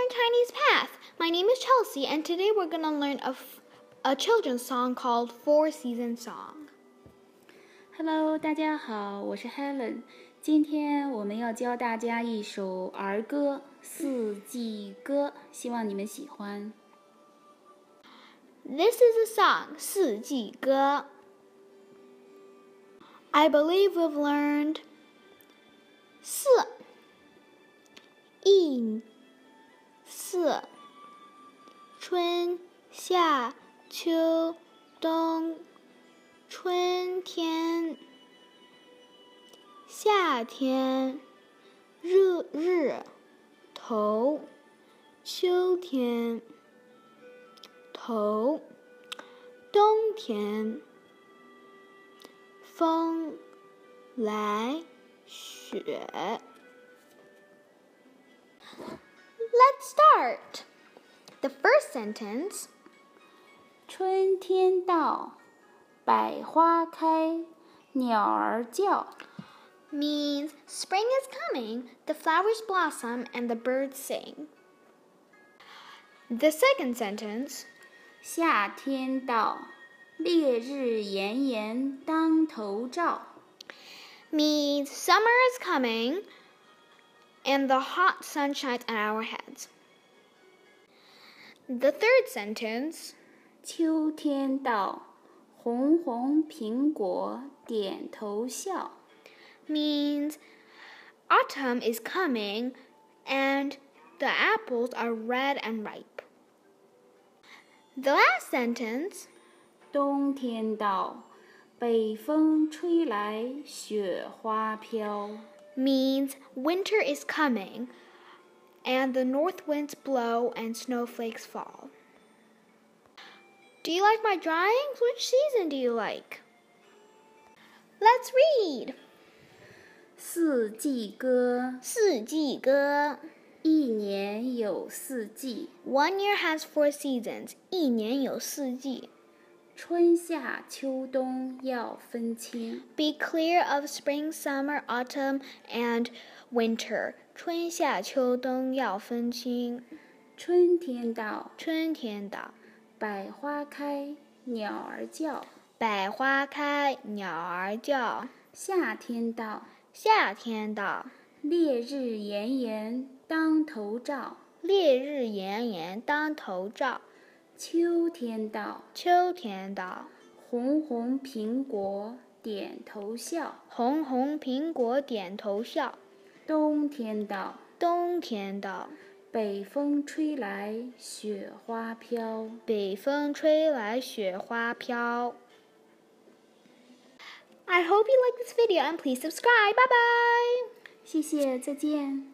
learn Chinese Path. My name is Chelsea, and today we're going to learn a, a children's song called Four Seasons Song. Hello，大家好，我是 Helen。今天我们要教大家一首儿歌《四季歌》，希望你们喜欢。This is a song, 四季歌. I believe we've learned 四 春夏秋冬春天夏天日日头秋天头冬天风来雪。Let's start. The first sentence 春天到，百花开，鸟儿叫 means spring is coming, the flowers blossom, and the birds sing. The second sentence 夏天到，烈日炎炎当头照 means summer is coming and the hot sun shines on our heads. The third sentence 秋天到，红红苹果点头笑 means autumn is coming and the apples are red and ripe. The last sentence 冬天到，北风吹来雪花飘。 means winter is coming and the north winds blow and snowflakes fall. Do you like my drawings? Which season do you like? Let's read. 四季歌，四季歌.一年有四季， One year has four seasons. 一年有四季. 春夏秋冬要分清。Be clear of spring, summer, autumn, and winter. 春夏秋冬要分清.春天到，春天到，百花开，鸟儿叫；百花开，鸟儿叫。夏天到，夏天到，烈日炎炎当头照；烈日炎炎当头照。秋天到，秋天到，红红苹果点头笑；红红苹果点头笑。冬天到，冬天到，北风吹来雪花飘。北风吹来雪花飘。I hope you like this video and please subscribe. Bye bye. 谢谢，再见。